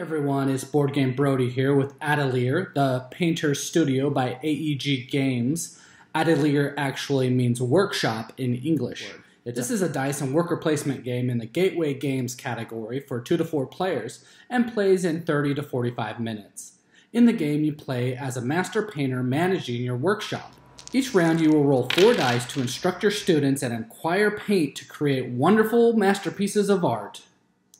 everyone, it's Board Game Brody here with Atelier, the painter studio by AEG Games. Atelier actually means workshop in English. This is a dice and worker placement game in the Gateway Games category for 2 to 4 players and plays in 30 to 45 minutes. In the game, you play as a master painter managing your workshop. Each round, you will roll 4 dice to instruct your students and acquire paint to create wonderful masterpieces of art.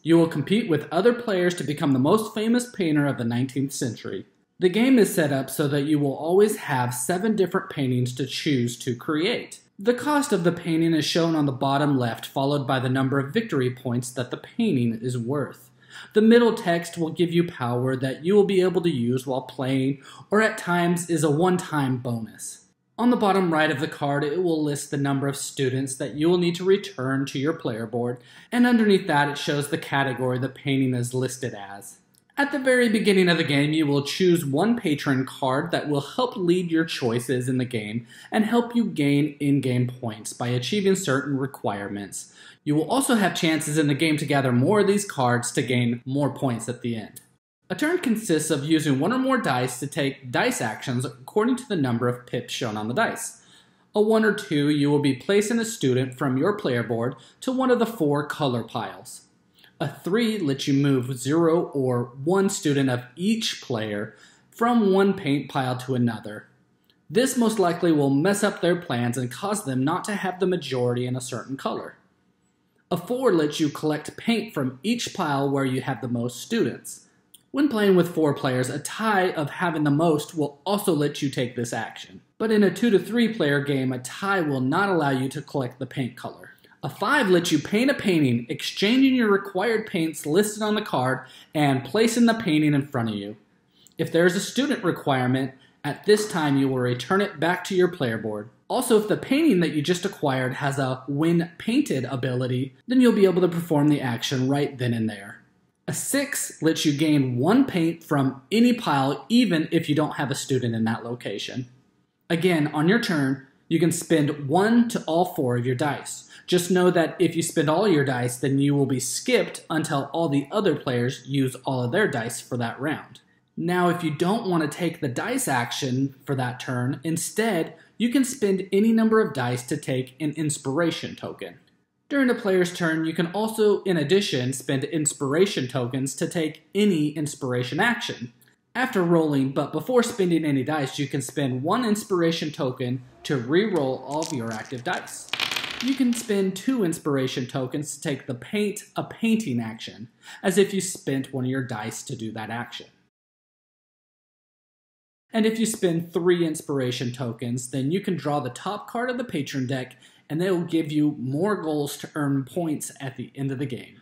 You will compete with other players to become the most famous painter of the 19th century. The game is set up so that you will always have seven different paintings to choose to create. The cost of the painting is shown on the bottom left, followed by the number of victory points that the painting is worth. The middle text will give you power that you will be able to use while playing, or at times is a one time bonus. On the bottom right of the card, it will list the number of students that you will need to return to your player board, and underneath that it shows the category the painting is listed as. At the very beginning of the game, you will choose one patron card that will help lead your choices in the game and help you gain in-game points by achieving certain requirements. You will also have chances in the game to gather more of these cards to gain more points at the end. A turn consists of using one or more dice to take dice actions according to the number of pips shown on the dice. A 1 or 2, you will be placing a student from your player board to one of the four color piles. A 3 lets you move 0 or 1 student of each player from one paint pile to another. This most likely will mess up their plans and cause them not to have the majority in a certain color. A 4 lets you collect paint from each pile where you have the most students. When playing with four players, a tie of having the most will also let you take this action. But in a two to three player game, a tie will not allow you to collect the paint color. A 5 lets you paint a painting, exchanging your required paints listed on the card and placing the painting in front of you. If there is a student requirement, at this time you will return it back to your player board. Also, if the painting that you just acquired has a when painted ability, then you'll be able to perform the action right then and there. A 6 lets you gain one paint from any pile even if you don't have a student in that location. Again, on your turn, you can spend 1 to all 4 of your dice. Just know that if you spend all your dice, then you will be skipped until all the other players use all of their dice for that round. Now, if you don't want to take the dice action for that turn, instead, you can spend any number of dice to take an inspiration token. During a player's turn, you can also, in addition, spend inspiration tokens to take any inspiration action. After rolling, but before spending any dice, you can spend one inspiration token to re-roll all of your active dice. You can spend two inspiration tokens to take the paint a painting action, as if you spent one of your dice to do that action. And if you spend three inspiration tokens, then you can draw the top card of the patron deck and they will give you more goals to earn points at the end of the game.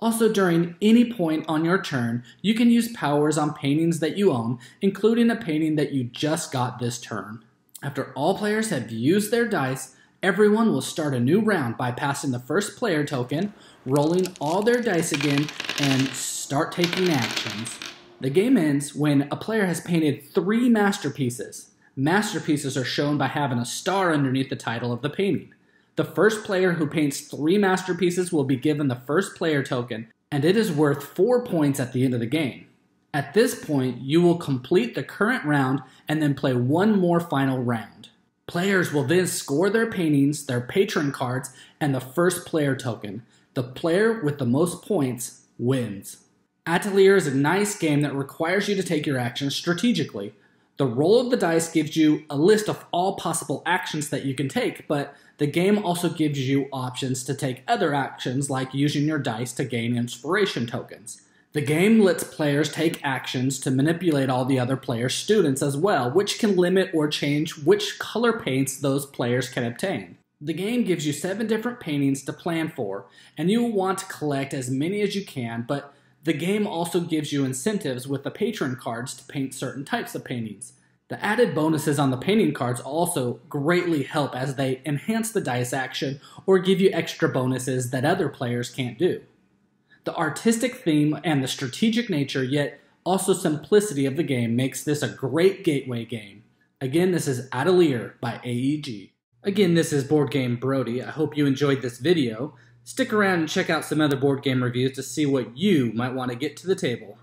Also, during any point on your turn, you can use powers on paintings that you own, including a painting that you just got this turn. After all players have used their dice, everyone will start a new round by passing the first player token, rolling all their dice again, and start taking actions. The game ends when a player has painted three masterpieces. Masterpieces are shown by having a star underneath the title of the painting. The first player who paints three masterpieces will be given the first player token, and it is worth four points at the end of the game. At this point, you will complete the current round and then play one more final round. Players will then score their paintings, their patron cards, and the first player token. The player with the most points wins. Atelier is a nice game that requires you to take your actions strategically. The roll of the dice gives you a list of all possible actions that you can take, but the game also gives you options to take other actions like using your dice to gain inspiration tokens. The game lets players take actions to manipulate all the other players' students as well, which can limit or change which color paints those players can obtain. The game gives you seven different paintings to plan for, and you will want to collect as many as you can, but the game also gives you incentives with the patron cards to paint certain types of paintings. The added bonuses on the painting cards also greatly help as they enhance the dice action or give you extra bonuses that other players can't do. The artistic theme and the strategic nature, yet also simplicity of the game makes this a great gateway game. Again, this is Atelier by AEG. Again, this is Board Game Brody. I hope you enjoyed this video. Stick around and check out some other board game reviews to see what you might want to get to the table.